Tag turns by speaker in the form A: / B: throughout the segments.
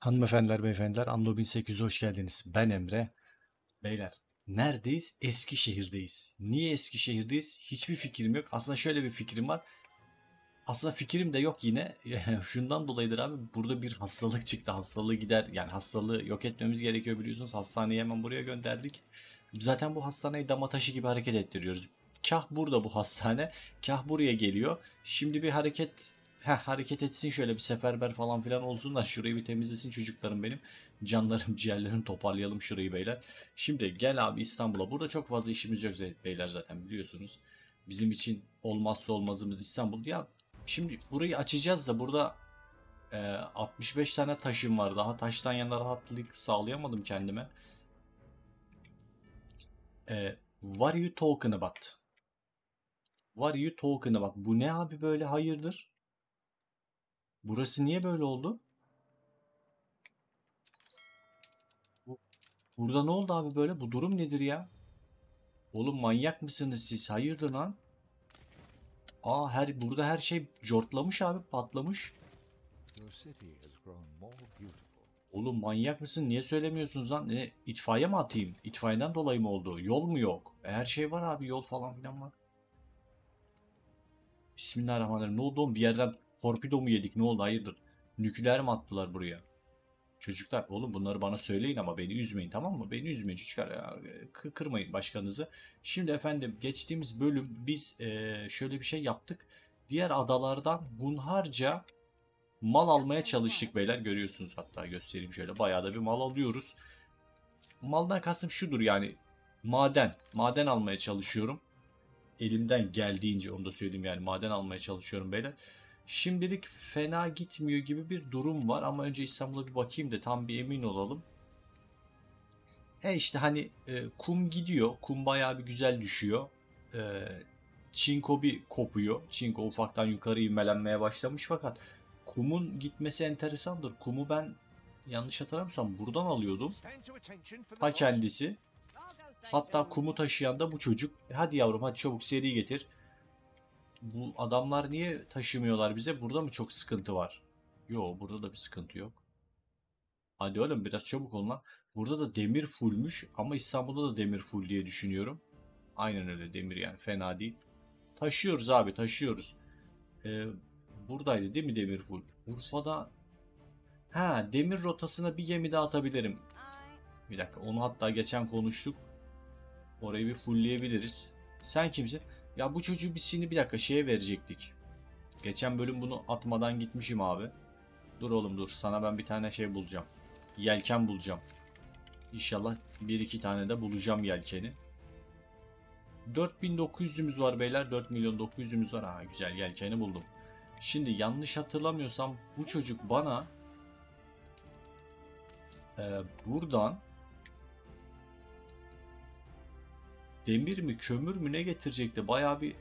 A: Hanımefendiler, beyefendiler, Anlo 1800'e hoş geldiniz. Ben Emre. Beyler, neredeyiz? Eskişehir'deyiz. Niye Eskişehir'deyiz? Hiçbir fikrim yok. Aslında şöyle bir fikrim var. Aslında fikrim de yok yine. Şundan dolayıdır abi. Burada bir hastalık çıktı. Hastalığı gider. Yani hastalığı yok etmemiz gerekiyor biliyorsunuz. Hastaneyi hemen buraya gönderdik. Zaten bu hastaneyi dama taşı gibi hareket ettiriyoruz. Kah burada bu hastane, kah buraya geliyor. Şimdi bir hareket Heh, hareket etsin şöyle bir seferber falan filan olsun da şurayı bir temizlesin çocuklarım benim. Canlarım ciğerlerim toparlayalım şurayı beyler. Şimdi gel abi İstanbul'a. Burada çok fazla işimiz yok beyler zaten biliyorsunuz. Bizim için olmazsa olmazımız İstanbul. Ya şimdi burayı açacağız da burada e, 65 tane taşım var. Daha taştan yana rahatlık sağlayamadım kendime. E, what are you talking about? What are you talking about? Bu ne abi böyle hayırdır? Burası niye böyle oldu? Burada ne oldu abi böyle? Bu durum nedir ya? Oğlum manyak mısınız siz? Hayırdır lan? Aa her burada her şey cortlamış abi, patlamış. Oğlum manyak mısın? Niye söylemiyorsunuz lan? Ne itfaiye mi atayım? İtfaiyeden dolayı mı oldu? Yol mu yok? E, her şey var abi, yol falan filan var. Bismillahirrahmanirrahim. Ne oldu oğlum? Bir yerden Torpido mu yedik ne oldu hayırdır? Nükleer mi attılar buraya? Çocuklar oğlum bunları bana söyleyin ama beni üzmeyin tamam mı? Beni üzmeyin çocuklar ya. Kırmayın başkanınızı. Şimdi efendim geçtiğimiz bölüm biz e, şöyle bir şey yaptık. Diğer adalardan hunharca mal almaya çalıştık beyler. Görüyorsunuz hatta göstereyim şöyle. Bayağı da bir mal alıyoruz. Maldan kastım şudur yani. Maden. Maden almaya çalışıyorum. Elimden geldiğince onu da söyleyeyim yani. Maden almaya çalışıyorum beyler. Şimdilik fena gitmiyor gibi bir durum var ama önce İstanbul'a bir bakayım da tam bir emin olalım. E işte hani e, kum gidiyor. Kum bayağı bir güzel düşüyor. E, çinko bir kopuyor. Çinko ufaktan yukarı ivmelenmeye başlamış fakat kumun gitmesi enteresandır. Kumu ben yanlış hatırlamıyorsam buradan alıyordum. Ha kendisi. Hatta kumu taşıyan da bu çocuk. E hadi yavrum hadi çabuk seri getir bu adamlar niye taşımıyorlar bize? Burada mı çok sıkıntı var? Yo burada da bir sıkıntı yok. Hadi oğlum biraz çabuk olun lan. Burada da demir fullmüş ama İstanbul'da da demir full diye düşünüyorum. Aynen öyle demir yani fena değil. Taşıyoruz abi taşıyoruz. Ee, buradaydı değil mi demir full? Urfa'da Ha demir rotasına bir gemi daha atabilirim. Bir dakika onu hatta geçen konuştuk. Orayı bir fullleyebiliriz. Sen kimsin? Ya bu çocuğu biz şimdi bir dakika şeye verecektik. Geçen bölüm bunu atmadan gitmişim abi. Dur oğlum dur. Sana ben bir tane şey bulacağım. Yelken bulacağım. İnşallah bir iki tane de bulacağım yelkeni. 4900'ümüz var beyler. 4 milyon 900'ümüz var. Ha güzel yelkeni buldum. Şimdi yanlış hatırlamıyorsam bu çocuk bana e, buradan demir mi kömür mü ne getirecekti? Baya bir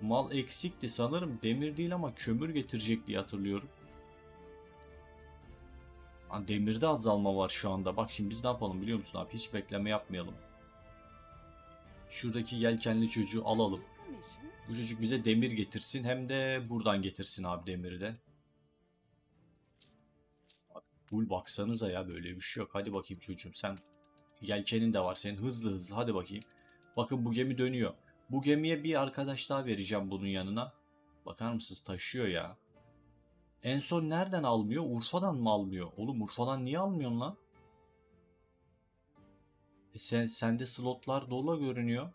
A: mal eksikti sanırım. Demir değil ama kömür getirecek diye hatırlıyorum. Ha, demirde azalma var şu anda. Bak şimdi biz ne yapalım biliyor musun abi? Hiç bekleme yapmayalım. Şuradaki yelkenli çocuğu alalım. Bu çocuk bize demir getirsin. Hem de buradan getirsin abi demiri de. Full baksanıza ya böyle bir şey yok. Hadi bakayım çocuğum sen yelkenin de var senin hızlı hızlı hadi bakayım. Bakın bu gemi dönüyor. Bu gemiye bir arkadaş daha vereceğim bunun yanına. Bakar mısınız taşıyor ya. En son nereden almıyor? Urfa'dan mı almıyor? Oğlum Urfa'dan niye almıyorsun lan? E sen, sende slotlar dolu görünüyor.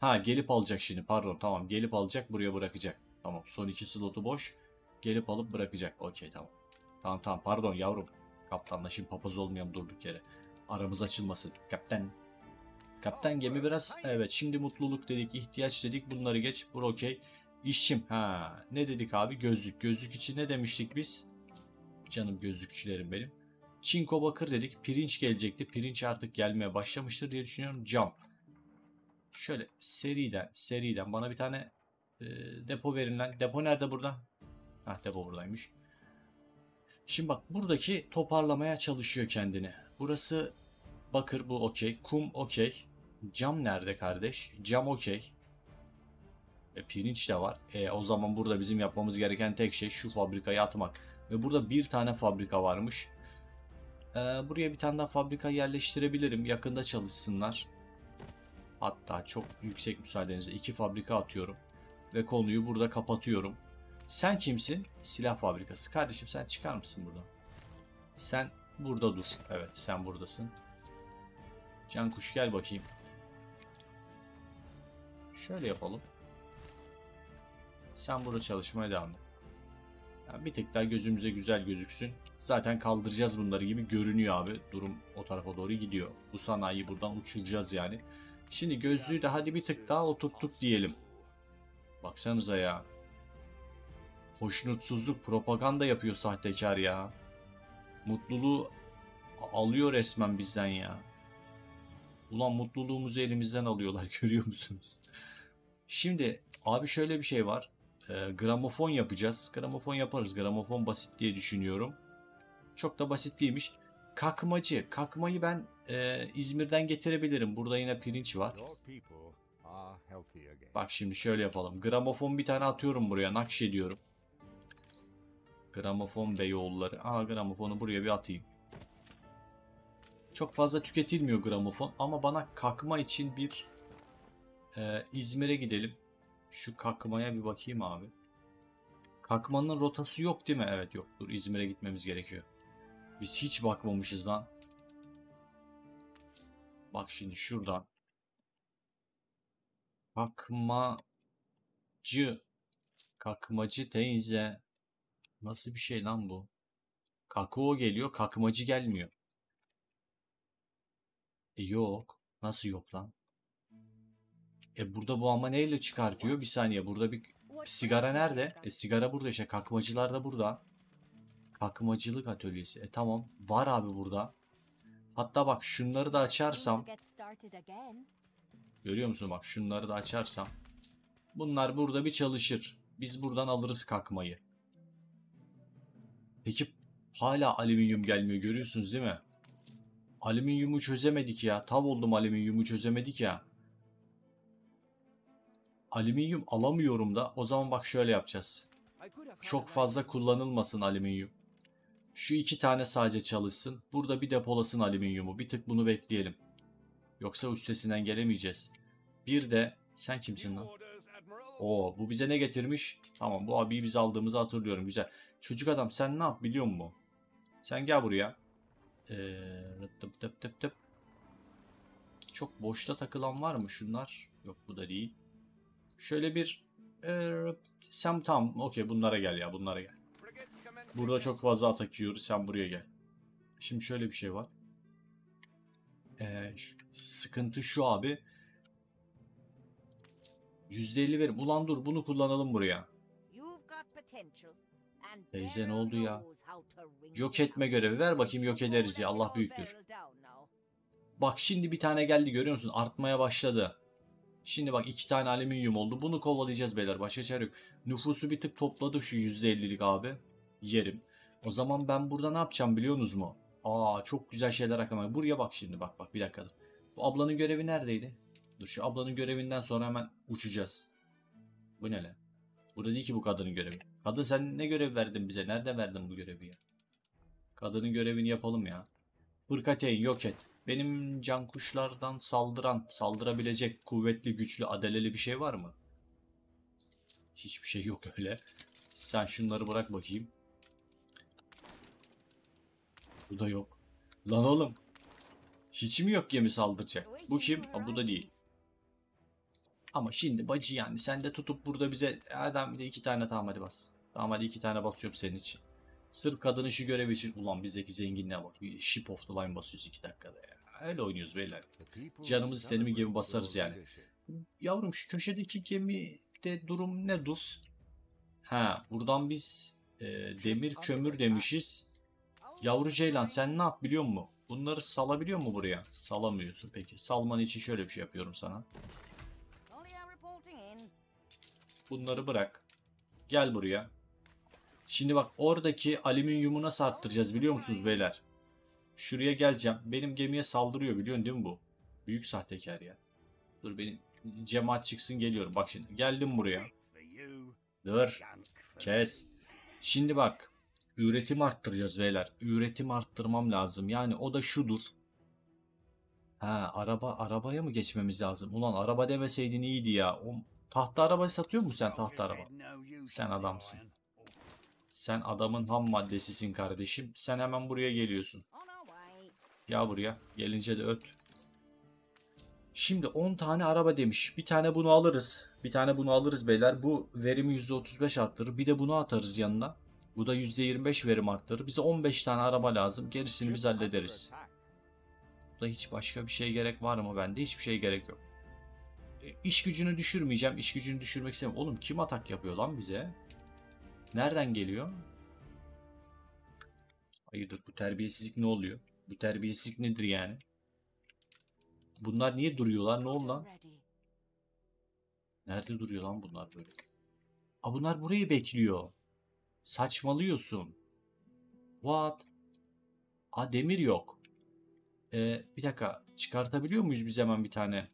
A: Ha gelip alacak şimdi pardon tamam gelip alacak buraya bırakacak. Tamam son iki slotu boş. Gelip alıp bırakacak. Okey tamam. Tamam tamam pardon yavrum. Kaptanla şimdi papaz olmayalım durduk yere. Aramız açılmasın. Kaptan. Kaptan gemi biraz evet şimdi mutluluk dedik ihtiyaç dedik bunları geç bu okey. İşim ha ne dedik abi gözlük gözlük için ne demiştik biz? Canım gözlükçülerim benim. Çinko bakır dedik pirinç gelecekti pirinç artık gelmeye başlamıştır diye düşünüyorum cam. Şöyle seriden seriden bana bir tane e, depo verin lan depo nerede burada? Ha depo buradaymış. Şimdi bak buradaki toparlamaya çalışıyor kendini. Burası bakır bu okey. Kum okey. Cam nerede kardeş? Cam okey. E, pirinç de var. E, o zaman burada bizim yapmamız gereken tek şey şu fabrikayı atmak. Ve burada bir tane fabrika varmış. Ee, buraya bir tane daha fabrika yerleştirebilirim. Yakında çalışsınlar. Hatta çok yüksek müsaadenizle iki fabrika atıyorum. Ve konuyu burada kapatıyorum. Sen kimsin? Silah fabrikası. Kardeşim sen çıkar mısın buradan? Sen burada dur. Evet sen buradasın. Cankuş gel bakayım. Şöyle yapalım. Sen burada çalışmaya devam et. Yani bir tık daha gözümüze güzel gözüksün. Zaten kaldıracağız bunları gibi görünüyor abi. Durum o tarafa doğru gidiyor. Bu sanayiyi buradan uçuracağız yani. Şimdi gözlüğü de hadi bir tık daha oturttuk diyelim. Baksanıza ya. Hoşnutsuzluk, propaganda yapıyor sahtekar ya. Mutluluğu alıyor resmen bizden ya. Ulan mutluluğumuzu elimizden alıyorlar görüyor musunuz? Şimdi abi şöyle bir şey var. E, gramofon yapacağız. Gramofon yaparız. Gramofon basit diye düşünüyorum. Çok da basit değilmiş. Kakmacı. Kakmayı ben e, İzmir'den getirebilirim. Burada yine pirinç var. Bak şimdi şöyle yapalım. Gramofon bir tane atıyorum buraya. Nakşediyorum. Gramofon Beyoğulları. Aa gramofonu buraya bir atayım. Çok fazla tüketilmiyor gramofon ama bana kakma için bir e, İzmir'e gidelim. Şu kakmaya bir bakayım abi. Kakmanın rotası yok değil mi? Evet yok. Dur İzmir'e gitmemiz gerekiyor. Biz hiç bakmamışız lan. Bak şimdi şuradan. Kakmacı. Kakmacı teyze. Nasıl bir şey lan bu? Kakao geliyor, kakmacı gelmiyor. E yok. Nasıl yok lan? E burada bu ama neyle çıkartıyor? Bir saniye burada bir sigara nerede? E sigara burada işte. Kakmacılar da burada. Kakmacılık atölyesi. E tamam. Var abi burada. Hatta bak şunları da açarsam. Görüyor musun bak şunları da açarsam. Bunlar burada bir çalışır. Biz buradan alırız kakmayı. Peki hala alüminyum gelmiyor görüyorsunuz değil mi? Alüminyumu çözemedik ya. Tav oldum alüminyumu çözemedik ya. Alüminyum alamıyorum da. O zaman bak şöyle yapacağız. Çok fazla kullanılmasın alüminyum. Şu iki tane sadece çalışsın. Burada bir depolasın alüminyumu. Bir tık bunu bekleyelim. Yoksa üstesinden gelemeyeceğiz. Bir de sen kimsin lan? Oo bu bize ne getirmiş? Tamam bu abiyi biz aldığımızı hatırlıyorum. Güzel. Çocuk adam sen ne yap biliyor musun? Sen gel buraya. Ee, tıp tıp tıp tıp. Çok boşta takılan var mı şunlar? Yok bu da değil. Şöyle bir ee, sen tamam okey bunlara gel ya bunlara gel. Burada çok fazla atak yiyoruz sen buraya gel. Şimdi şöyle bir şey var. Ee, sıkıntı şu abi. %50 verim. Ulan dur bunu kullanalım buraya. Teyze ne oldu ya? Yok etme görevi ver bakayım yok ederiz ya Allah büyüktür. Bak şimdi bir tane geldi görüyor musun? Artmaya başladı. Şimdi bak iki tane alüminyum oldu. Bunu kovalayacağız beyler. Başka çare yok. Nüfusu bir tık topladı şu %50'lik abi. Yerim. O zaman ben burada ne yapacağım biliyorsunuz mu? Aa çok güzel şeyler aklıma. Buraya bak şimdi bak bak bir dakika. Dur. Bu ablanın görevi neredeydi? Dur şu ablanın görevinden sonra hemen uçacağız. Bu ne lan? Burada değil ki bu kadının görevi. Kadın sen ne görev verdin bize? Nerede verdin bu görevi ya? Kadının görevini yapalım ya. Fırkateyn yok et. Benim can kuşlardan saldıran, saldırabilecek kuvvetli, güçlü, adeleli bir şey var mı? Hiçbir şey yok öyle. Sen şunları bırak bakayım. Bu da yok. Lan oğlum. Hiç mi yok gemi saldıracak? Bu kim? Aa, bu da değil. Ama şimdi bacı yani sen de tutup burada bize adam bir de iki tane tamam hadi bas. Tamam hadi iki tane basıyorum senin için. Sırf kadının şu görevi için ulan bizdeki zenginliğe bak. Ship of the line basıyoruz iki dakikada ya. Öyle oynuyoruz beyler. Canımız istediğimiz gibi basarız yani. Yavrum şu köşedeki gemide durum ne dur? Ha buradan biz e, demir kömür demişiz. Yavru Ceylan sen ne yap biliyor musun? Bunları salabiliyor mu buraya? Salamıyorsun peki. Salman için şöyle bir şey yapıyorum sana. Bunları bırak. Gel buraya. Şimdi bak oradaki alüminyumu nasıl arttıracağız biliyor musunuz beyler? Şuraya geleceğim. Benim gemiye saldırıyor biliyorsun değil mi bu? Büyük sahtekar ya. Dur benim cemaat çıksın geliyorum. Bak şimdi geldim buraya. Dur. Kes. Şimdi bak. Üretim arttıracağız beyler. Üretim arttırmam lazım. Yani o da şudur. Ha araba arabaya mı geçmemiz lazım? Ulan araba demeseydin iyiydi ya. O, tahta araba satıyor musun sen tahta araba? Sen adamsın. Sen adamın ham maddesisin kardeşim. Sen hemen buraya geliyorsun. Ya buraya. Gelince de öt. Şimdi 10 tane araba demiş. Bir tane bunu alırız. Bir tane bunu alırız beyler. Bu verimi %35 arttırır. Bir de bunu atarız yanına. Bu da %25 verim arttırır. Bize 15 tane araba lazım. Gerisini biz hallederiz. Burada hiç başka bir şey gerek var mı bende? Hiçbir şey gerek yok. E, İş gücünü düşürmeyeceğim. İş gücünü düşürmek istemiyorum. Oğlum kim atak yapıyor lan bize? Nereden geliyor? Hayırdır bu terbiyesizlik ne oluyor? Bu terbiyesizlik nedir yani? Bunlar niye duruyorlar? Ne oldu lan? Nerede duruyor lan bunlar böyle? Aa bunlar burayı bekliyor. Saçmalıyorsun. What? Aa demir yok. Ee, bir dakika. Çıkartabiliyor muyuz biz hemen bir tane?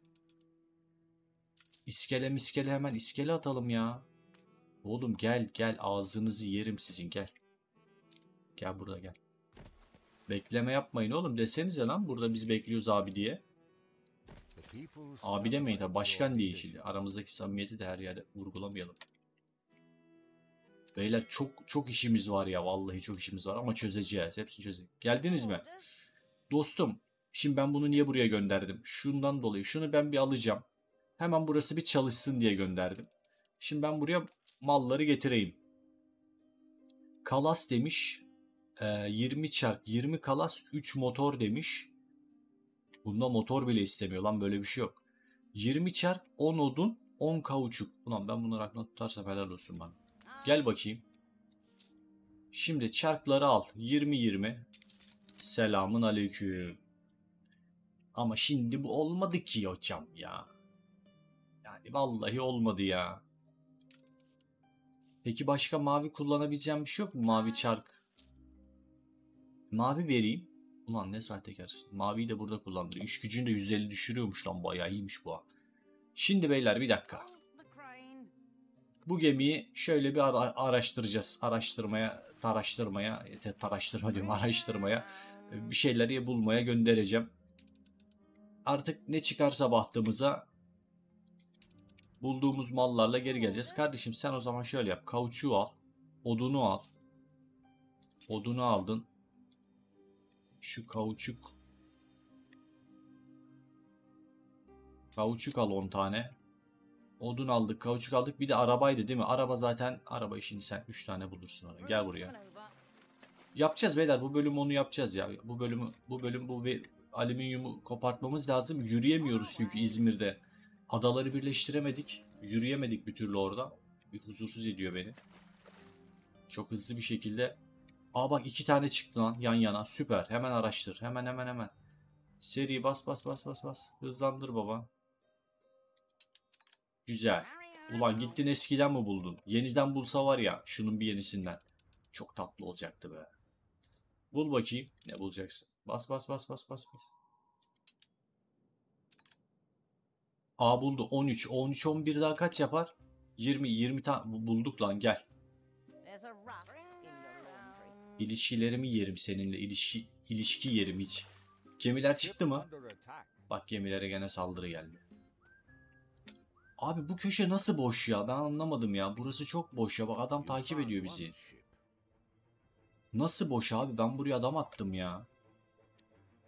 A: İskele miskele hemen iskele atalım ya. Oğlum gel gel ağzınızı yerim sizin gel. Gel burada gel. Bekleme yapmayın oğlum desenize lan burada biz bekliyoruz abi diye. Abi demeyin tabi başkan diye. Aramızdaki samimiyeti de her yerde vurgulamayalım. Beyler çok çok işimiz var ya vallahi çok işimiz var ama çözeceğiz. Hepsini çözeceğiz. Geldiniz mi? Dostum şimdi ben bunu niye buraya gönderdim? Şundan dolayı şunu ben bir alacağım. Hemen burası bir çalışsın diye gönderdim. Şimdi ben buraya malları getireyim. Kalas demiş. Ee, 20 çark 20 kalas 3 motor demiş. Bunda motor bile istemiyor lan böyle bir şey yok. 20 çark 10 odun 10 kauçuk. Ulan ben bunları aklına tutarsam helal olsun bana. Gel bakayım. Şimdi çarkları al. 20-20. Selamun aleyküm. Ama şimdi bu olmadı ki hocam ya. Yani vallahi olmadı ya. Peki başka mavi kullanabileceğim bir şey yok mu? Mavi çark. Mavi vereyim. Ulan ne sahtekar. Maviyi de burada kullandı. İş gücünü de 150 düşürüyormuş lan. Bayağı iyiymiş bu. Şimdi beyler bir dakika. Bu gemiyi şöyle bir ara- araştıracağız. Araştırmaya, taraştırmaya, taraştırma diyorum araştırmaya. Bir şeyleri bulmaya göndereceğim. Artık ne çıkarsa bahtımıza bulduğumuz mallarla geri geleceğiz. Kardeşim sen o zaman şöyle yap. Kauçuğu al. Odunu al. Odunu aldın. Şu kauçuk. Kauçuk al 10 tane. Odun aldık, kauçuk aldık. Bir de arabaydı değil mi? Araba zaten araba işini sen 3 tane bulursun oraya. Gel buraya. Yapacağız beyler. Bu bölüm onu yapacağız ya. Bu bölümü bu bölüm bu ve alüminyumu kopartmamız lazım. Yürüyemiyoruz çünkü İzmir'de. Adaları birleştiremedik. Yürüyemedik bir türlü orada. Bir huzursuz ediyor beni. Çok hızlı bir şekilde. Aa bak iki tane çıktı lan yan yana. Süper. Hemen araştır. Hemen hemen hemen. Seri bas bas bas bas bas. Hızlandır baba. Güzel. Ulan gittin eskiden mi buldun? Yeniden bulsa var ya şunun bir yenisinden. Çok tatlı olacaktı be. Bul bakayım. Ne bulacaksın? Bas bas bas bas bas bas. A buldu 13. 13 11 daha kaç yapar? 20 20 tane bulduk lan gel. İlişkilerimi yerim seninle. İlişki ilişki yerim hiç. Gemiler çıktı mı? Bak gemilere gene saldırı geldi. Abi bu köşe nasıl boş ya? Ben anlamadım ya. Burası çok boş ya. Bak adam takip ediyor bizi. Nasıl boş abi? Ben buraya adam attım ya.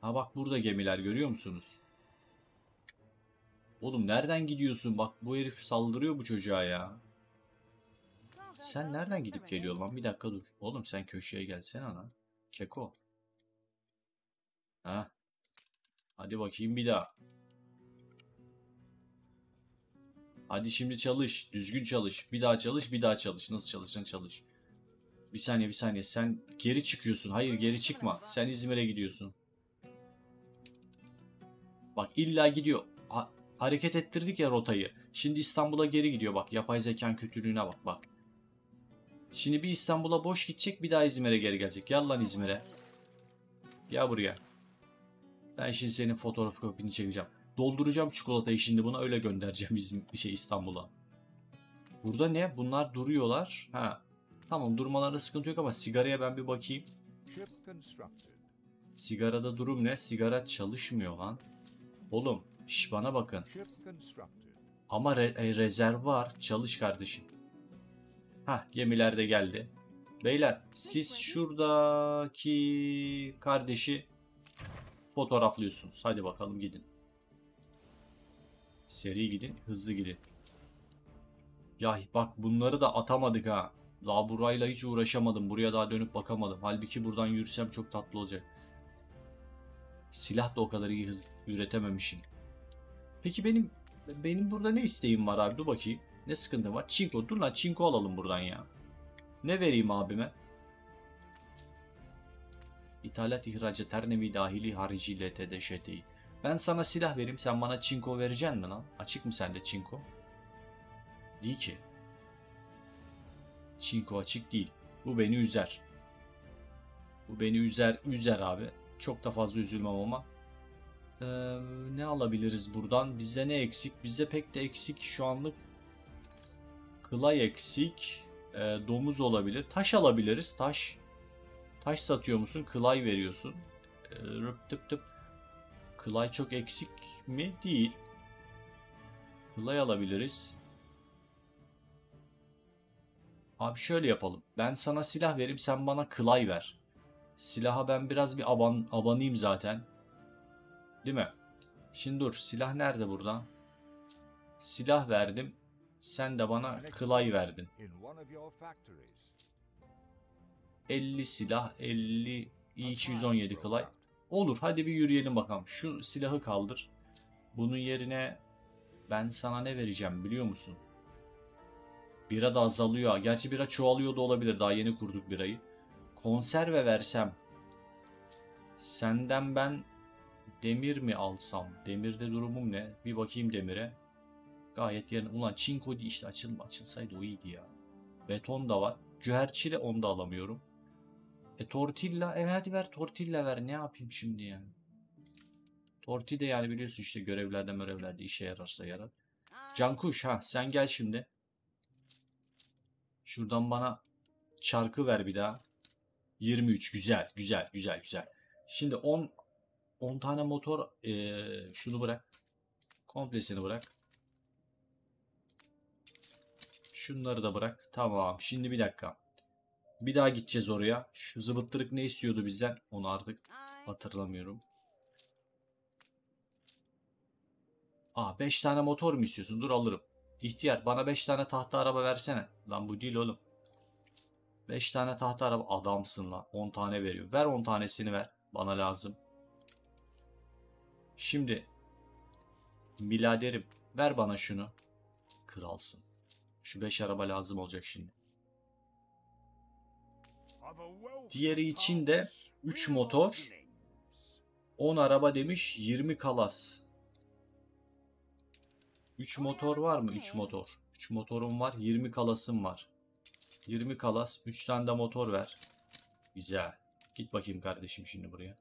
A: Ha bak burada gemiler görüyor musunuz? Oğlum nereden gidiyorsun? Bak bu herif saldırıyor bu çocuğa ya. Sen nereden gidip geliyorsun lan? Bir dakika dur. Oğlum sen köşeye gelsene lan. Keko. Ha. Hadi bakayım bir daha. Hadi şimdi çalış. Düzgün çalış. Bir daha çalış, bir daha çalış. Nasıl çalışsan çalış. Bir saniye, bir saniye. Sen geri çıkıyorsun. Hayır, geri çıkma. Sen İzmir'e gidiyorsun. Bak illa gidiyor. Ha- hareket ettirdik ya rotayı. Şimdi İstanbul'a geri gidiyor bak. Yapay zekanın kötülüğüne bak bak. Şimdi bir İstanbul'a boş gidecek, bir daha İzmir'e geri gelecek. Gel İzmir'e. Gel buraya. Ben şimdi senin fotoğraf kopini çekeceğim. Dolduracağım çikolatayı şimdi buna öyle göndereceğim bizim bir şey İstanbul'a. Burada ne? Bunlar duruyorlar. Ha. Tamam durmalarında sıkıntı yok ama sigaraya ben bir bakayım. Sigarada durum ne? Sigara çalışmıyor lan. Oğlum şş bana bakın. Ama re- e, rezerv var. Çalış kardeşim. Hah gemiler de geldi. Beyler siz şuradaki kardeşi fotoğraflıyorsunuz. Hadi bakalım gidin. Seri gidin, hızlı gidin. Ya bak bunları da atamadık ha. Daha burayla hiç uğraşamadım. Buraya daha dönüp bakamadım. Halbuki buradan yürüsem çok tatlı olacak. Silah da o kadar iyi hız üretememişim. Peki benim benim burada ne isteğim var abi? Dur bakayım. Ne sıkıntım var? Çinko. Dur lan çinko alalım buradan ya. Ne vereyim abime? İthalat ihracat her nevi dahili harici LTD ŞTİ. Ben sana silah vereyim sen bana çinko vereceksin mi lan? Açık mı sende çinko? Değil ki. Çinko açık değil. Bu beni üzer. Bu beni üzer, üzer abi. Çok da fazla üzülmem ama. Ee, ne alabiliriz buradan? Bize ne eksik? Bize pek de eksik şu anlık. Kılay eksik. Ee, domuz olabilir. Taş alabiliriz. Taş. Taş satıyor musun? Kılay veriyorsun. Ee, rıp tıp tıp. Kılay çok eksik mi? Değil. Kılay alabiliriz. Abi şöyle yapalım. Ben sana silah vereyim sen bana kılay ver. Silaha ben biraz bir aban, abanayım zaten. Değil mi? Şimdi dur silah nerede burada? Silah verdim. Sen de bana kılay verdin.
B: In one of your factories.
A: 50 silah 50 217 kılay. Olur hadi bir yürüyelim bakalım. Şu silahı kaldır. Bunun yerine ben sana ne vereceğim biliyor musun? Bira da azalıyor. Gerçi bira çoğalıyor da olabilir. Daha yeni kurduk birayı. Konserve versem. Senden ben demir mi alsam? Demirde durumum ne? Bir bakayım demire. Gayet yerine. Ulan çinko değil işte açılma. Açılsaydı o iyiydi ya. Beton da var. Cüherçile onu da alamıyorum. E tortilla. Evet hadi ver tortilla ver. Ne yapayım şimdi yani? Torti de yani biliyorsun işte görevlerde görevlerde işe yararsa yarar. Cankuş ha sen gel şimdi. Şuradan bana çarkı ver bir daha. 23 güzel güzel güzel güzel. Şimdi 10 10 tane motor eee, şunu bırak. Komplesini bırak. Şunları da bırak. Tamam. Şimdi bir dakika. Bir daha gideceğiz oraya. Şu zıbıttırık ne istiyordu bizden? Onu artık hatırlamıyorum. Aa 5 tane motor mu istiyorsun? Dur alırım. İhtiyar bana 5 tane tahta araba versene. Lan bu değil oğlum. 5 tane tahta araba adamsın lan. 10 tane veriyor. Ver 10 tanesini ver. Bana lazım. Şimdi miladerim ver bana şunu. Kralsın. Şu 5 araba lazım olacak şimdi. Diğeri için de 3 motor. 10 araba demiş 20 kalas. 3 motor var mı? 3 motor. 3 motorum var. 20 kalasım var. 20 kalas. 3 tane de motor ver. Güzel. Git bakayım kardeşim şimdi buraya.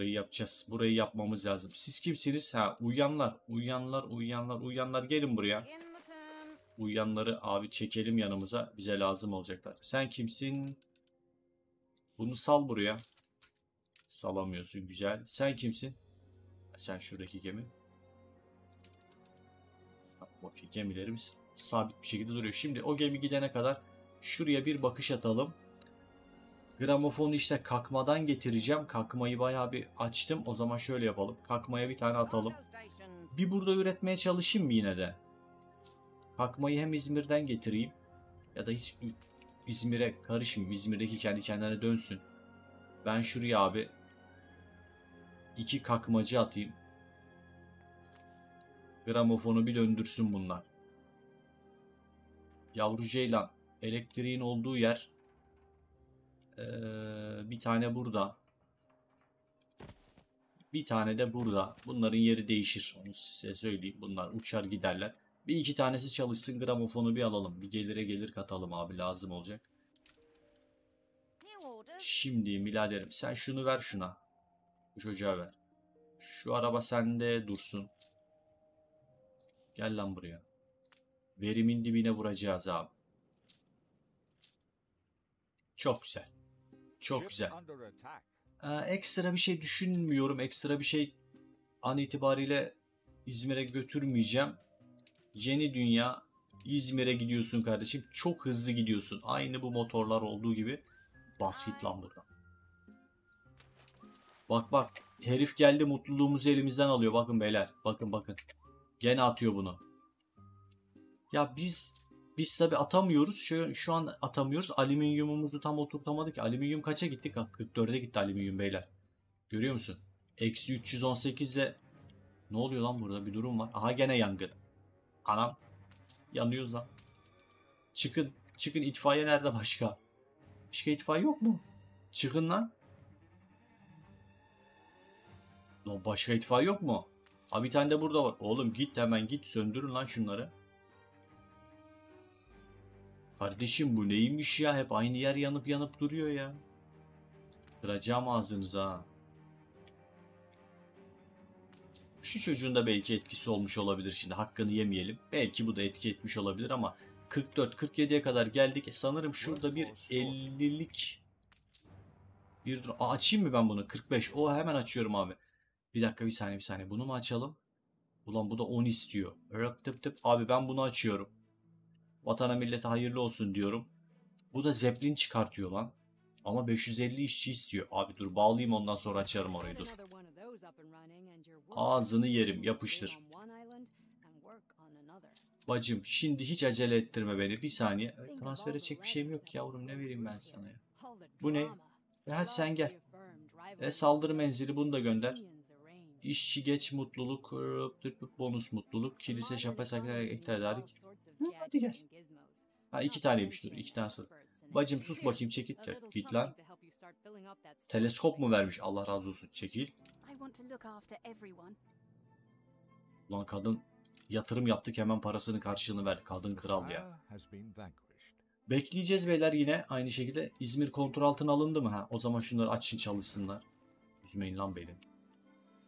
A: Burayı yapacağız. Burayı yapmamız lazım. Siz kimsiniz? Ha uyuyanlar. Uyuyanlar, uyuyanlar, uyuyanlar gelin buraya. Uyuyanları abi çekelim yanımıza. Bize lazım olacaklar. Sen kimsin? Bunu sal buraya. Salamıyorsun. Güzel. Sen kimsin? Sen şuradaki gemi. Bak bakayım gemilerimiz sabit bir şekilde duruyor. Şimdi o gemi gidene kadar şuraya bir bakış atalım. Gramofonu işte kakmadan getireceğim. Kakmayı bayağı bir açtım. O zaman şöyle yapalım. Kakmaya bir tane atalım. Bir burada üretmeye çalışayım mı yine de? Kakmayı hem İzmir'den getireyim ya da hiç İzmir'e karışmayayım. İzmir'deki kendi kendine dönsün. Ben şuraya abi iki kakmacı atayım. Gramofonu bir döndürsün bunlar. Yavru ceylan. Elektriğin olduğu yer. Ee, bir tane burada. Bir tane de burada. Bunların yeri değişir. Onu size söyleyeyim. Bunlar uçar giderler. Bir iki tanesi çalışsın gramofonu bir alalım. Bir gelire gelir katalım abi lazım olacak. Şimdi miladerim sen şunu ver şuna. Bu çocuğa ver. Şu araba sende dursun. Gel lan buraya. Verimin dibine vuracağız abi. Çok güzel. Çok güzel. Ee, ekstra bir şey düşünmüyorum. Ekstra bir şey an itibariyle İzmir'e götürmeyeceğim. Yeni dünya İzmir'e gidiyorsun kardeşim. Çok hızlı gidiyorsun. Aynı bu motorlar olduğu gibi. Bas git lan buradan. Bak bak. Herif geldi mutluluğumuzu elimizden alıyor. Bakın beyler. Bakın bakın. Gene atıyor bunu. Ya biz biz tabi atamıyoruz. Şu, şu an atamıyoruz. Alüminyumumuzu tam oturtamadık. Alüminyum kaça gittik? 44'e gitti alüminyum beyler. Görüyor musun? Eksi 318 ile ne oluyor lan burada? Bir durum var. Aha gene yangın. Anam. Yanıyoruz lan. Çıkın. Çıkın. itfaiye nerede başka? Başka itfaiye yok mu? Çıkın lan. Lan başka itfaiye yok mu? Ha bir tane de burada var. Oğlum git hemen git söndürün lan şunları. Kardeşim bu neymiş ya? Hep aynı yer yanıp yanıp duruyor ya. Kıracağım ağzınıza. Şu çocuğun da belki etkisi olmuş olabilir şimdi. Hakkını yemeyelim. Belki bu da etki etmiş olabilir ama 44-47'ye kadar geldik. E, Sanırım şurada bir 50'lik bir dur. Aa, açayım mı ben bunu? 45. O hemen açıyorum abi. Bir dakika bir saniye bir saniye. Bunu mu açalım? Ulan bu da 10 istiyor. Rıp tıp tıp. Abi ben bunu açıyorum. Vatana millete hayırlı olsun diyorum. Bu da Zeppelin çıkartıyor lan. Ama 550 işçi istiyor. Abi dur bağlayayım ondan sonra açarım orayı dur. Ağzını yerim, yapıştır. Bacım şimdi hiç acele ettirme beni. Bir saniye. Transfer edecek bir şeyim yok yavrum. Ne vereyim ben sana ya? Bu ne? E hadi sen gel. E saldırı menzili bunu da gönder. İşçi geç mutluluk, bonus mutluluk, kilise şapka saklar ektedarik. Hadi gel. Ha iki taneymiş dur. iki tanesi. Bacım sus bakayım çekil. Çek, Git lan. Teleskop mu vermiş? Allah razı olsun. Çekil.
C: I want to look after everyone.
A: Lan kadın yatırım yaptık hemen parasını karşılığını ver. Kadın kral ya. Bekleyeceğiz beyler yine aynı şekilde. İzmir kontrol altına alındı mı? Ha, o zaman şunları açın çalışsınlar. Üzmeyin lan benim.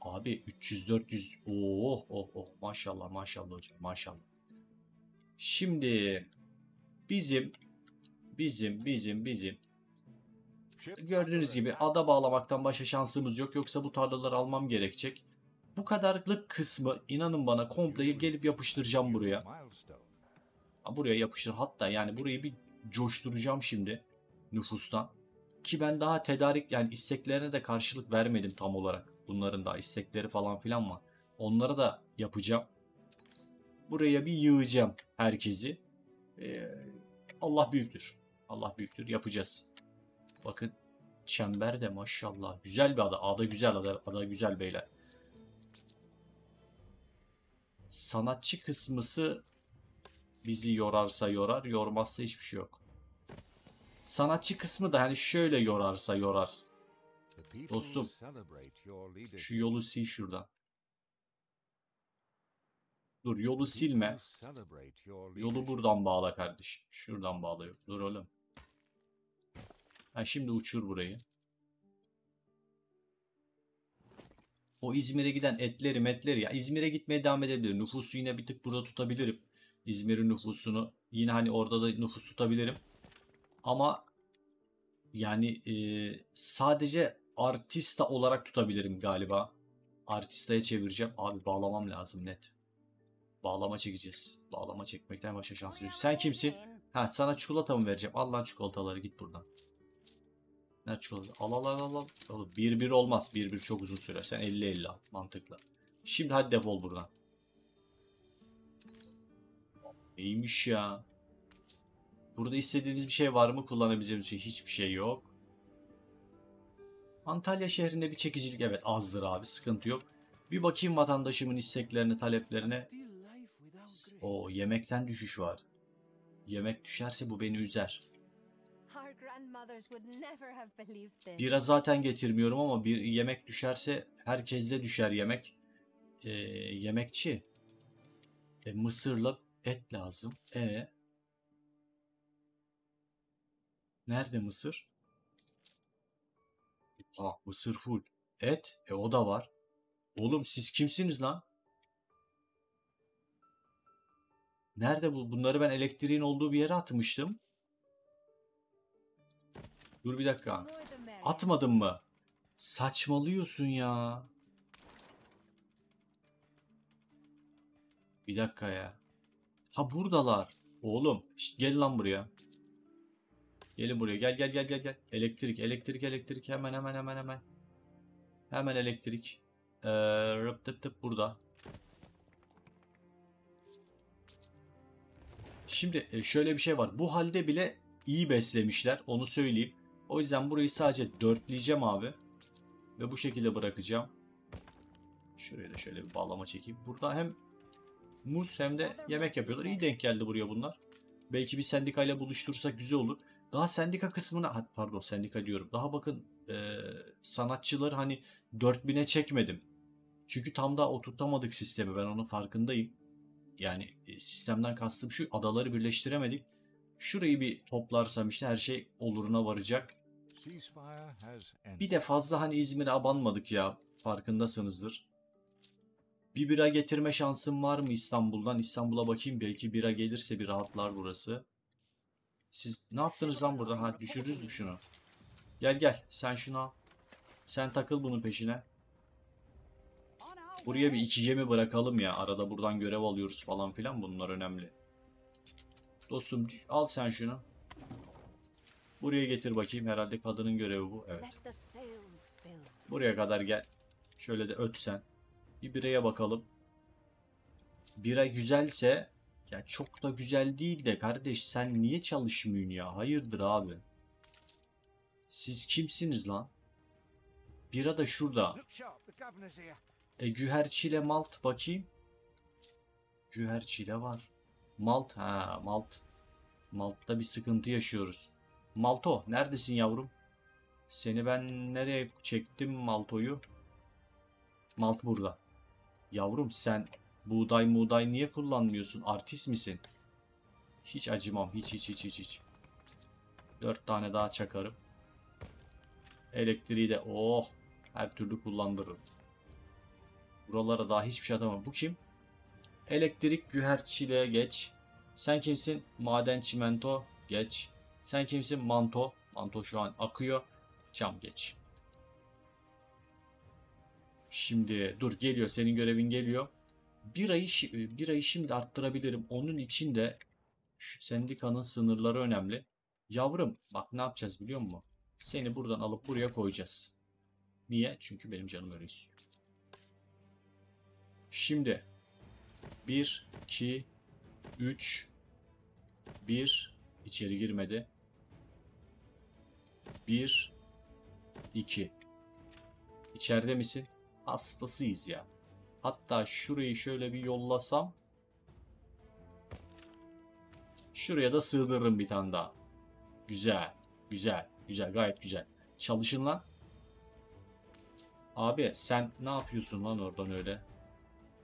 A: Abi 300-400 oh oh oh maşallah maşallah hocam maşallah. Şimdi bizim bizim bizim bizim gördüğünüz gibi ada bağlamaktan başka şansımız yok. Yoksa bu tarlaları almam gerekecek. Bu kadarlık kısmı inanın bana komple gelip yapıştıracağım buraya. Buraya yapıştır. Hatta yani burayı bir coşturacağım şimdi nüfustan. Ki ben daha tedarik yani isteklerine de karşılık vermedim tam olarak. Bunların da istekleri falan filan var. Onları da yapacağım. Buraya bir yığacağım herkesi. Ee, Allah büyüktür. Allah büyüktür. Yapacağız. Bakın çember de maşallah. Güzel bir ada. Ada güzel ada. Ada güzel beyler. Sanatçı kısmısı bizi yorarsa yorar, yormazsa hiçbir şey yok. Sanatçı kısmı da hani şöyle yorarsa yorar. Dostum. Şu yolu sil şuradan. Dur yolu silme. Yolu buradan bağla kardeşim. Şuradan bağla yok. Dur oğlum. Ha şimdi uçur burayı. O İzmir'e giden etleri metleri ya İzmir'e gitmeye devam edebilir. Nüfusu yine bir tık burada tutabilirim. İzmir'in nüfusunu yine hani orada da nüfus tutabilirim. Ama yani e, sadece artista olarak tutabilirim galiba. Artista'ya çevireceğim. Abi bağlamam lazım net. Bağlama çekeceğiz. Bağlama çekmekten başka şans yok. Sen kimsin? Ha sana çikolata mı vereceğim? Al lan çikolataları git buradan. Ne çikolata? Al al al. al. Oğlum 1-1 olmaz. 1-1 çok uzun sürer. Sen 50-50 al. Mantıklı. Şimdi hadi defol buradan. Neymiş ya? Burada istediğiniz bir şey var mı? Kullanabileceğimiz şey hiçbir şey yok. Antalya şehrinde bir çekicilik evet azdır abi. Sıkıntı yok. Bir bakayım vatandaşımın isteklerine, taleplerine. O yemekten düşüş var. Yemek düşerse bu beni üzer. Bira zaten getirmiyorum ama bir yemek düşerse herkeste düşer yemek. Ee, yemekçi. E, mısırla et lazım. E Nerede mısır? Ha mısır full. Et? E o da var. Oğlum siz kimsiniz lan? Nerede bu? Bunları ben elektriğin olduğu bir yere atmıştım. Dur bir dakika. Atmadın mı? Saçmalıyorsun ya. Bir dakika ya. Ha buradalar. Oğlum gel lan buraya. Gelin buraya. Gel gel gel gel gel. Elektrik elektrik elektrik hemen hemen hemen hemen. Hemen elektrik. Ee, rıp tıp tıp burada. Şimdi e, şöyle bir şey var. Bu halde bile iyi beslemişler. Onu söyleyeyim. O yüzden burayı sadece dörtleyeceğim abi. Ve bu şekilde bırakacağım. Şuraya da şöyle bir bağlama çekeyim. Burada hem muz hem de yemek yapıyorlar. İyi denk geldi buraya bunlar. Belki bir sendikayla buluştursak güzel olur. Daha sendika kısmına pardon sendika diyorum. Daha bakın e, sanatçıları hani 4000'e çekmedim. Çünkü tam daha oturtamadık sistemi. Ben onun farkındayım. Yani e, sistemden kastım şu adaları birleştiremedik. Şurayı bir toplarsam işte her şey oluruna varacak. Bir de fazla hani İzmir'e abanmadık ya. Farkındasınızdır. Bir bira getirme şansım var mı İstanbul'dan? İstanbul'a bakayım. Belki bira gelirse bir rahatlar burası. Siz ne yaptınız lan burada? Ha düşürürüz mü şunu? Gel gel. Sen şunu al. Sen takıl bunun peşine. Buraya bir iki gemi bırakalım ya. Arada buradan görev alıyoruz falan filan. Bunlar önemli. Dostum al sen şunu. Buraya getir bakayım. Herhalde kadının görevi bu. Evet. Buraya kadar gel. Şöyle de öt sen. Bir biraya bakalım. Bira güzelse ya çok da güzel değil de kardeş sen niye çalışmıyorsun ya? Hayırdır abi? Siz kimsiniz lan? Bira da şurada. E güherçile malt bakayım. Güherçile var. Malt ha malt. Malt'ta bir sıkıntı yaşıyoruz. Malto neredesin yavrum? Seni ben nereye çektim Malto'yu? Malt burada. Yavrum sen buğday muğday niye kullanmıyorsun? Artist misin? Hiç acımam. Hiç hiç hiç hiç hiç. Dört tane daha çakarım. Elektriği de oh her türlü kullandırırım. Buralara daha hiçbir şey atamam. Bu kim? Elektrik güherçile geç. Sen kimsin? Maden çimento geç. Sen kimsin? Manto. Manto şu an akıyor. Cam geç. Şimdi dur geliyor. Senin görevin geliyor. Bir ayı, şi- bir ayı şimdi arttırabilirim. Onun için de şu sendikanın sınırları önemli. Yavrum bak ne yapacağız biliyor musun? Seni buradan alıp buraya koyacağız. Niye? Çünkü benim canım öyle istiyor. Şimdi 1, 2, 3, 1 içeri girmedi. 1, 2 İçeride misin? Hastasıyız ya. Hatta şurayı şöyle bir yollasam şuraya da sığdırırım bir tane daha. Güzel. Güzel. Güzel. Gayet güzel. Çalışın lan. Abi sen ne yapıyorsun lan oradan öyle?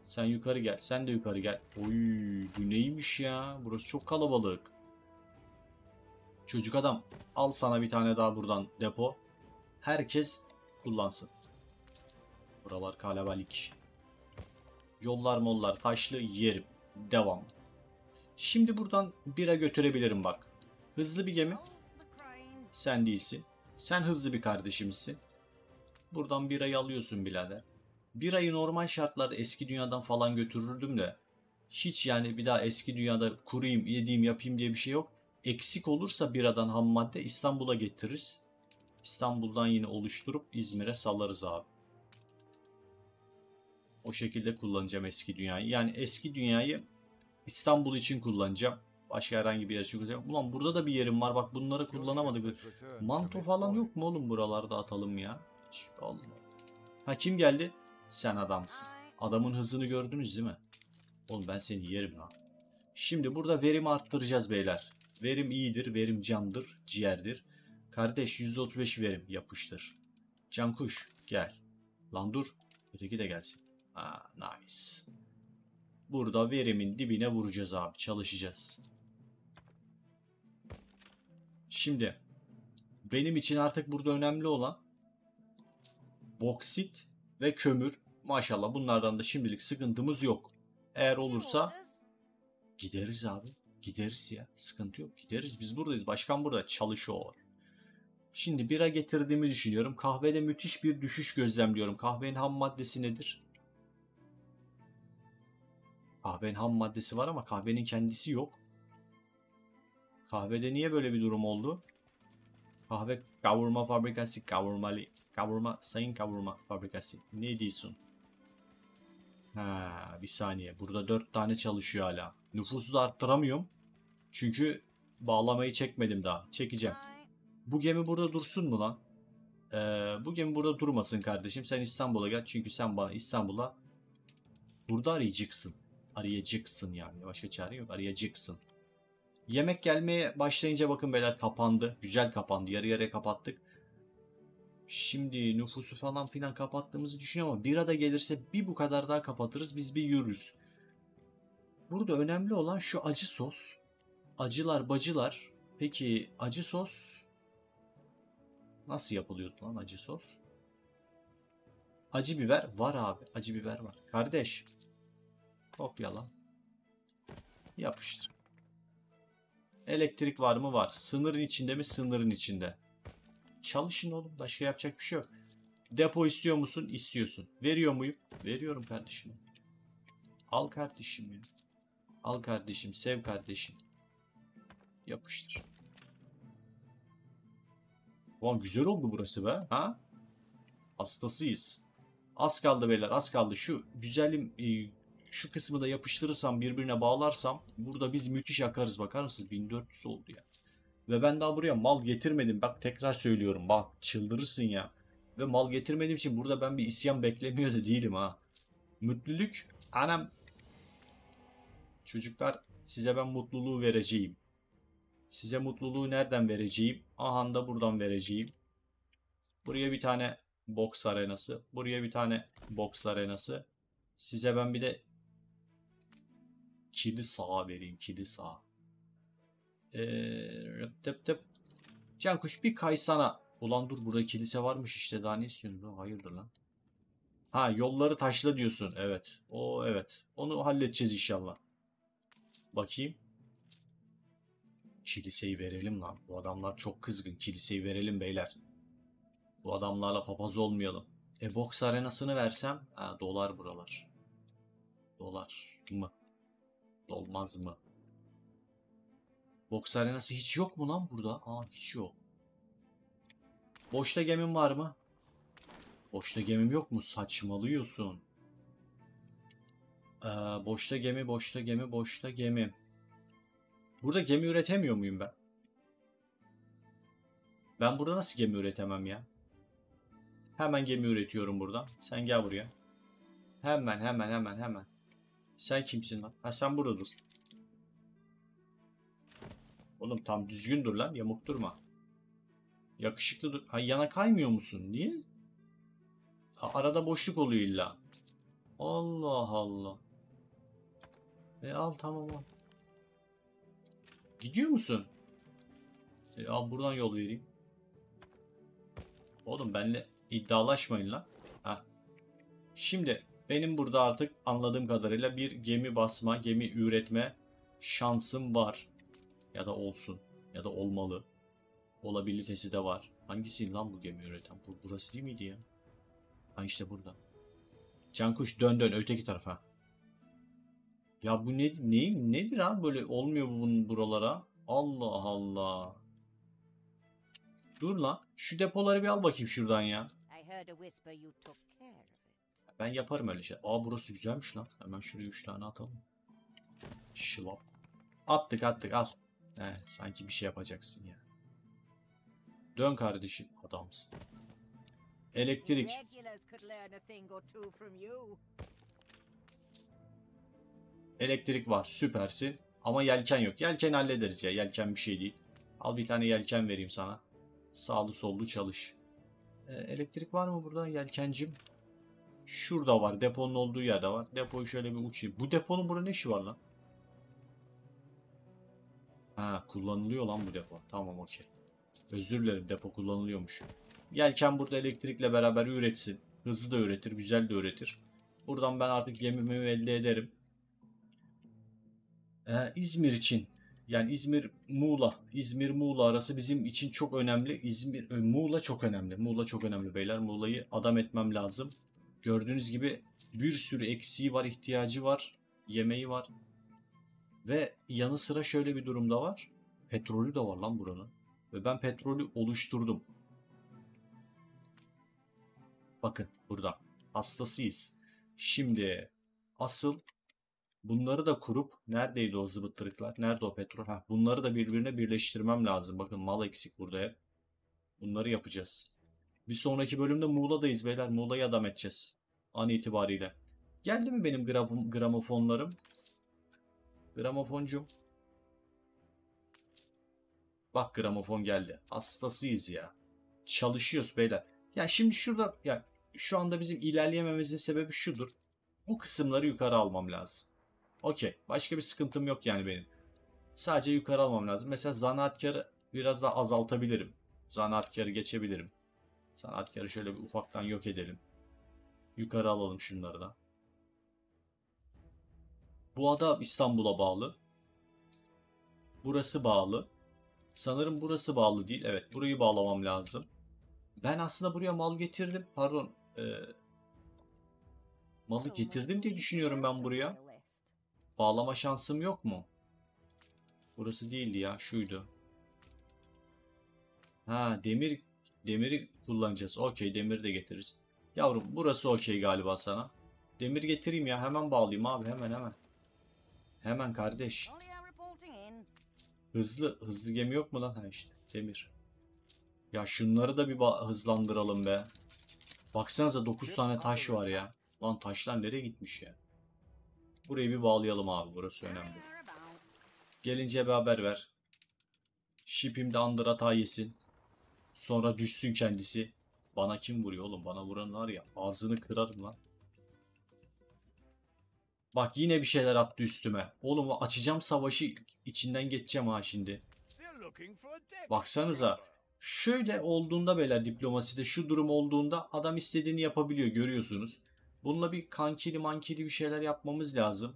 A: Sen yukarı gel. Sen de yukarı gel. Oy bu neymiş ya? Burası çok kalabalık. Çocuk adam al sana bir tane daha buradan depo. Herkes kullansın. Buralar kalabalık. Yollar mollar taşlı yerim. Devam. Şimdi buradan bira götürebilirim bak. Hızlı bir gemi. Sen değilsin. Sen hızlı bir kardeşimizsin. Buradan birayı alıyorsun birader. Birayı normal şartlarda eski dünyadan falan götürürdüm de hiç yani bir daha eski dünyada kurayım, yediğim, yapayım diye bir şey yok. Eksik olursa biradan ham madde İstanbul'a getiririz. İstanbul'dan yine oluşturup İzmir'e salarız abi. O şekilde kullanacağım eski dünyayı. Yani eski dünyayı İstanbul için kullanacağım. Başka herhangi bir yer için kullanacağım. Ulan burada da bir yerim var. Bak bunları kullanamadık. Manto falan yok mu oğlum buralarda atalım ya? Hiç, Allah. Ha kim geldi? Sen adamsın. Adamın hızını gördünüz değil mi? Oğlum ben seni yerim lan. Şimdi burada verimi arttıracağız beyler. Verim iyidir, verim candır, ciğerdir. Kardeş 135 verim yapıştır. Cankuş gel. Lan dur. Öteki de gelsin. Aa, nice. Burada verimin dibine vuracağız abi. Çalışacağız. Şimdi benim için artık burada önemli olan boksit ve kömür. Maşallah bunlardan da şimdilik sıkıntımız yok. Eğer olursa. Gideriz abi. Gideriz ya. Sıkıntı yok. Gideriz. Biz buradayız. Başkan burada. Çalışıyor. Şimdi bira getirdiğimi düşünüyorum. Kahvede müthiş bir düşüş gözlemliyorum. Kahvenin ham maddesi nedir? Kahvenin ham maddesi var ama kahvenin kendisi yok. Kahvede niye böyle bir durum oldu? Kahve kavurma fabrikası kavurmalı. Kavurma sayın kavurma fabrikası. Ne diyorsun? Ha, bir saniye. Burada dört tane çalışıyor hala. Nüfusu da arttıramıyorum. Çünkü bağlamayı çekmedim daha. Çekeceğim. Bu gemi burada dursun mu lan? Ee, bu gemi burada durmasın kardeşim. Sen İstanbul'a gel. Çünkü sen bana İstanbul'a burada arayacaksın. Arayacaksın yani. Başka çare yok. Arayacaksın. Yemek gelmeye başlayınca bakın beyler kapandı. Güzel kapandı. Yarı yarıya kapattık. Şimdi nüfusu falan filan kapattığımızı düşünüyorum ama bira da gelirse bir bu kadar daha kapatırız. Biz bir yürürüz. Burada önemli olan şu acı sos. Acılar bacılar. Peki acı sos nasıl yapılıyordu lan acı sos? Acı biber var abi. Acı biber var. Kardeş. Kopyala. Yapıştır. Elektrik var mı? Var. Sınırın içinde mi? Sınırın içinde. Çalışın oğlum. Başka yapacak bir şey yok. Depo istiyor musun? İstiyorsun. Veriyor muyum? Veriyorum kardeşim. Al kardeşim ya. Al kardeşim. Sev kardeşim. Yapıştır. Ulan güzel oldu burası be. Ha? Hastasıyız. Az kaldı beyler az kaldı. Şu güzelim e, şu kısmı da yapıştırırsam birbirine bağlarsam burada biz müthiş akarız. Bakar mısınız? 1400 oldu ya. Ve ben daha buraya mal getirmedim. Bak tekrar söylüyorum. Bak çıldırırsın ya. Ve mal getirmediğim için burada ben bir isyan beklemiyor da değilim ha. Mutluluk. Anam. Çocuklar size ben mutluluğu vereceğim. Size mutluluğu nereden vereceğim? Aha da buradan vereceğim. Buraya bir tane boks arenası. Buraya bir tane boks arenası. Size ben bir de kili sağa vereyim. Kili sağa. Ee, tıp tıp. Cankuş bir kaysana. Ulan dur burada kilise varmış işte daha ne istiyorsun? Hayırdır lan? Ha yolları taşla diyorsun. Evet. O evet. Onu halledeceğiz inşallah. Bakayım. Kiliseyi verelim lan. Bu adamlar çok kızgın. Kiliseyi verelim beyler. Bu adamlarla papaz olmayalım. E boks arenasını versem ha, dolar buralar. Dolar mı? Dolmaz mı? Boks arenası hiç yok mu lan burada? Aa hiç yok. Boşta gemim var mı? Boşta gemim yok mu? Saçmalıyorsun. Ee, boşta gemi, boşta gemi, boşta gemi. Burada gemi üretemiyor muyum ben? Ben burada nasıl gemi üretemem ya? Hemen gemi üretiyorum buradan. Sen gel buraya. Hemen hemen hemen hemen. Sen kimsin lan? Ha sen burada dur. Oğlum tam düzgün dur lan. Yamuk durma. Yakışıklı dur. Ha yana kaymıyor musun? Niye? Ha, arada boşluk oluyor illa. Allah Allah. E al tamam al. Gidiyor musun? E, al buradan yol vereyim. Oğlum benimle iddialaşmayın lan. Ha. Şimdi benim burada artık anladığım kadarıyla bir gemi basma, gemi üretme şansım var. Ya da olsun. Ya da olmalı. Olabilitesi de var. Hangisi lan bu gemi üreten? Bu, burası değil miydi ya? Ha işte burada. Cankuş dön dön öteki tarafa. Ya bu ne, ne, nedir abi böyle olmuyor bunun buralara? Allah Allah. Dur lan. Şu depoları bir al bakayım şuradan ya. Ben yaparım öyle şey. Aa burası güzelmiş lan. Hemen şuraya 3 tane atalım. Şılap. Attık attık al. He, sanki bir şey yapacaksın ya. Dön kardeşim adamsın. Elektrik. Elektrik var süpersin. Ama yelken yok. Yelken hallederiz ya. Yelken bir şey değil. Al bir tane yelken vereyim sana. Sağlı sollu çalış. Ee, elektrik var mı burada yelkencim? Şurada var. Deponun olduğu yerde var. Depoyu şöyle bir uçayım. Bu deponun burada ne işi var lan? Ha kullanılıyor lan bu depo. Tamam okey. Özür dilerim depo kullanılıyormuş. Yelken burada elektrikle beraber üretsin. Hızlı da üretir, güzel de üretir. Buradan ben artık gemimi elde ederim. Ee, İzmir için yani İzmir Muğla, İzmir Muğla arası bizim için çok önemli. İzmir e, Muğla çok önemli. Muğla çok önemli beyler. Muğla'yı adam etmem lazım. Gördüğünüz gibi bir sürü eksiği var, ihtiyacı var, yemeği var. Ve yanı sıra şöyle bir durumda var. Petrolü de var lan buranın. Ve ben petrolü oluşturdum. Bakın burada. Hastasıyız. Şimdi asıl bunları da kurup neredeydi o zıbıttırıklar? Nerede o petrol? Ha, bunları da birbirine birleştirmem lazım. Bakın mal eksik burada hep. Bunları yapacağız. Bir sonraki bölümde Muğla'dayız beyler. Muğla'yı adam edeceğiz. An itibariyle. Geldi mi benim gram gramofonlarım? Gramofoncum. Bak gramofon geldi. Hastasıyız ya. Çalışıyoruz beyler. Ya şimdi şurada ya şu anda bizim ilerleyememizin sebebi şudur. Bu kısımları yukarı almam lazım. Okey. Başka bir sıkıntım yok yani benim. Sadece yukarı almam lazım. Mesela zanaatkarı biraz daha azaltabilirim. Zanaatkarı geçebilirim. Zanaatkarı şöyle bir ufaktan yok edelim. Yukarı alalım şunları da. Bu ada İstanbul'a bağlı. Burası bağlı. Sanırım burası bağlı değil. Evet burayı bağlamam lazım. Ben aslında buraya mal getirdim. Pardon. e, malı getirdim diye düşünüyorum ben buraya. Bağlama şansım yok mu? Burası değildi ya. Şuydu. Ha demir demiri kullanacağız. Okey demiri de getiririz. Yavrum burası okey galiba sana. Demir getireyim ya. Hemen bağlayayım abi. Hemen hemen. Hemen kardeş. Hızlı hızlı gemi yok mu lan? Ha işte demir. Ya şunları da bir hızlandıralım be. Baksanıza 9 tane taş var ya. Lan taşlar nereye gitmiş ya? Burayı bir bağlayalım abi. Burası önemli. Gelince bir haber ver. Ship'imde under hata yesin. Sonra düşsün kendisi. Bana kim vuruyor oğlum? Bana vuran var ya. Ağzını kırarım lan. Bak yine bir şeyler attı üstüme. Oğlum açacağım savaşı içinden geçeceğim ha şimdi. Baksanıza. Şöyle olduğunda beyler diplomaside şu durum olduğunda adam istediğini yapabiliyor görüyorsunuz. Bununla bir kankili mankili bir şeyler yapmamız lazım.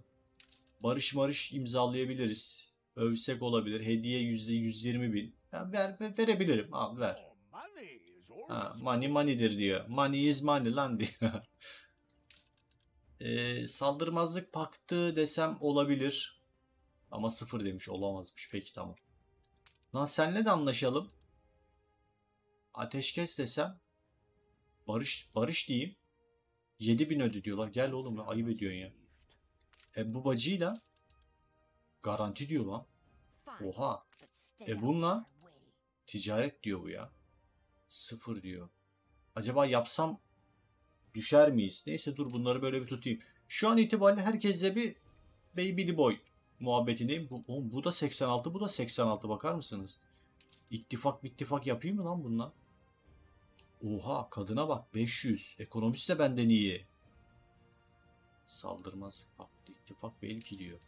A: Barış marış imzalayabiliriz. Övsek olabilir. Hediye %120 bin. Ya ver, ver- verebilirim. Al ver.
B: Oh, money is always
A: Ha, money money'dir diyor. Money is money lan diyor. Ee, saldırmazlık paktı desem olabilir. Ama sıfır demiş olamazmış. Peki tamam. Lan senle de anlaşalım. Ateşkes desem. Barış barış diyeyim. 7000 öde diyorlar. Gel oğlum ya ayıp ediyorsun ya. E bu bacıyla garanti diyor lan. Oha. E bununla ticaret diyor bu ya. Sıfır diyor. Acaba yapsam düşer miyiz? Neyse dur bunları böyle bir tutayım. Şu an itibariyle herkesle bir Baby Boy muhabbetindeyim. Bu, bu da 86 bu da 86 bakar mısınız? İttifak ittifak yapayım mı lan bununla? Oha kadına bak 500. Ekonomist de benden iyi. Saldırmaz. Bak ittifak belki diyor.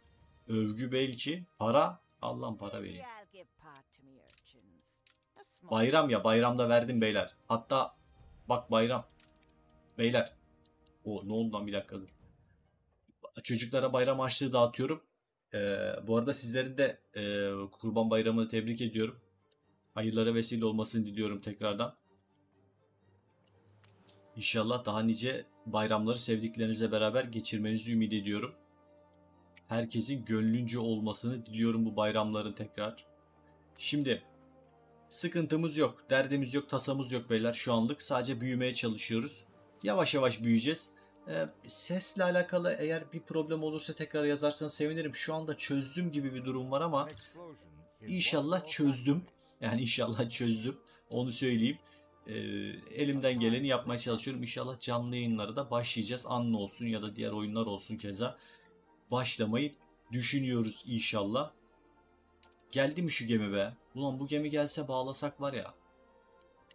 A: Övgü belki. Para. Allah'ım para
C: Maybe
A: Bayram ya bayramda verdim beyler. Hatta bak bayram. Beyler. O ne oldu lan bir dakika dur. Çocuklara bayram harçlığı dağıtıyorum. Ee, bu arada sizlerin de e, kurban bayramını tebrik ediyorum. Hayırlara vesile olmasını diliyorum tekrardan. İnşallah daha nice bayramları sevdiklerinizle beraber geçirmenizi ümit ediyorum. Herkesin gönlünce olmasını diliyorum bu bayramların tekrar. Şimdi Sıkıntımız yok, derdimiz yok, tasamız yok beyler şu anlık. Sadece büyümeye çalışıyoruz. Yavaş yavaş büyüyeceğiz. Ee, sesle alakalı eğer bir problem olursa tekrar yazarsanız sevinirim. Şu anda çözdüm gibi bir durum var ama İnşallah çözdüm. yani inşallah çözdüm. Onu söyleyeyim. Ee, elimden geleni yapmaya çalışıyorum. İnşallah canlı yayınlara da başlayacağız. Anlı olsun ya da diğer oyunlar olsun keza. Başlamayı düşünüyoruz inşallah. Geldi mi şu gemi be? Ulan bu gemi gelse bağlasak var ya.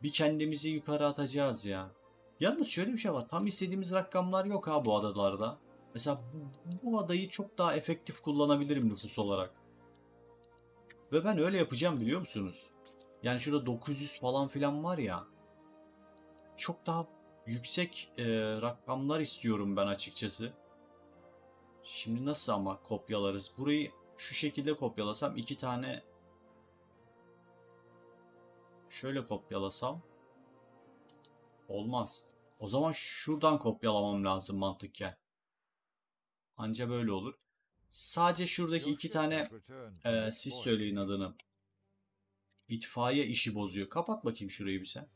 A: Bir kendimizi yukarı atacağız ya. Yalnız şöyle bir şey var. Tam istediğimiz rakamlar yok ha bu adalarda. Mesela bu, bu adayı çok daha efektif kullanabilirim nüfus olarak. Ve ben öyle yapacağım biliyor musunuz? Yani şurada 900 falan filan var ya. Çok daha yüksek e, rakamlar istiyorum ben açıkçası. Şimdi nasıl ama kopyalarız? Burayı şu şekilde kopyalasam iki tane şöyle kopyalasam olmaz. O zaman şuradan kopyalamam lazım mantıken. Anca böyle olur. Sadece şuradaki iki tane
B: its
A: siz söyleyin adını. İtfaiye işi bozuyor. Kapat bakayım şurayı bir sen.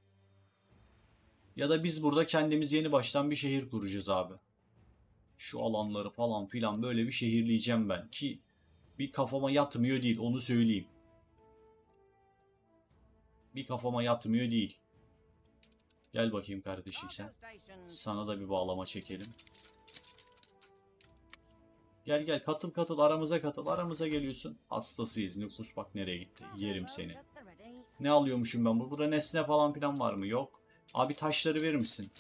A: Ya da biz burada kendimiz yeni baştan bir şehir kuracağız abi. Şu alanları falan filan böyle bir şehirleyeceğim ben ki bir kafama yatmıyor değil onu söyleyeyim. Bir kafama yatmıyor değil. Gel bakayım kardeşim sen. Sana da bir bağlama çekelim. Gel gel katıl katıl aramıza katıl aramıza geliyorsun. Hastasıyız nüfus bak nereye gitti. Yerim seni. Ne alıyormuşum ben bu? Burada nesne falan filan var mı? Yok. Abi taşları verir misin?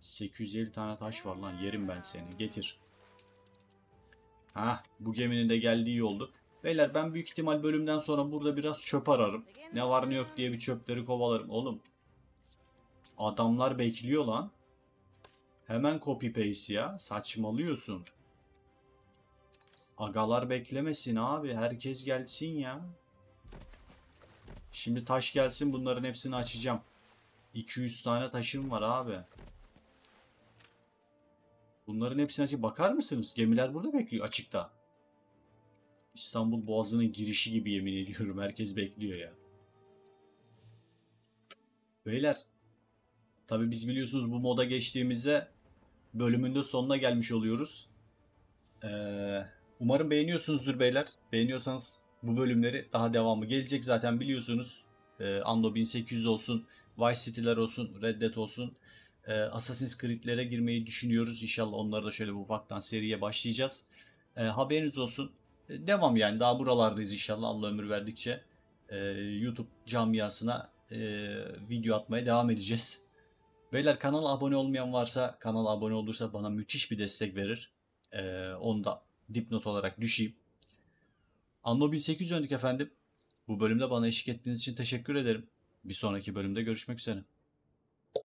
A: 850 tane taş var lan yerim ben seni. Getir. Ha, bu geminin de geldiği iyi oldu. Beyler ben büyük ihtimal bölümden sonra burada biraz çöp ararım. Ne var ne yok diye bir çöpleri kovalarım. Oğlum. Adamlar bekliyor lan. Hemen copy paste ya. Saçmalıyorsun. Agalar beklemesin abi. Herkes gelsin ya. Şimdi taş gelsin bunların hepsini açacağım. 200 tane taşım var abi. Bunların hepsine açıp bakar mısınız? Gemiler burada bekliyor açıkta. İstanbul Boğazı'nın girişi gibi yemin ediyorum. Herkes bekliyor ya. Beyler. Tabi biz biliyorsunuz bu moda geçtiğimizde bölümün de sonuna gelmiş oluyoruz. Ee, umarım beğeniyorsunuzdur beyler. Beğeniyorsanız bu bölümleri daha devamı gelecek zaten biliyorsunuz. Ee, Anno 1800 olsun, Vice City'ler olsun, Red Dead olsun. Ee, Assassin's Creed'lere girmeyi düşünüyoruz. İnşallah onları da şöyle bir ufaktan seriye başlayacağız. Ee, haberiniz olsun. Ee, devam yani daha buralardayız inşallah Allah ömür verdikçe. Ee, YouTube camiasına e, video atmaya devam edeceğiz. Beyler kanala abone olmayan varsa kanala abone olursa bana müthiş bir destek verir. Ee, onu da dipnot olarak düşeyim. Anno 1800 döndük efendim. Bu bölümde bana eşlik ettiğiniz için teşekkür ederim. Bir sonraki bölümde görüşmek üzere.